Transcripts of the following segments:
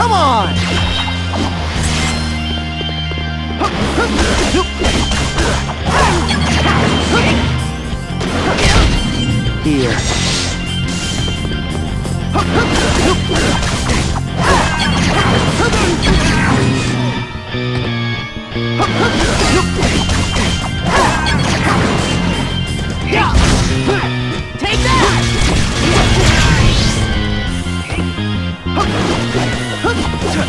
Come on! Here. Here.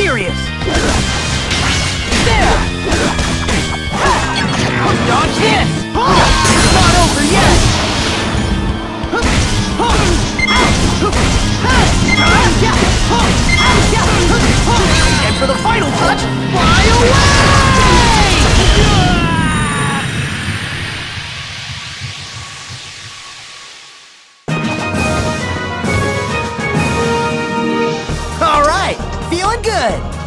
serious! good.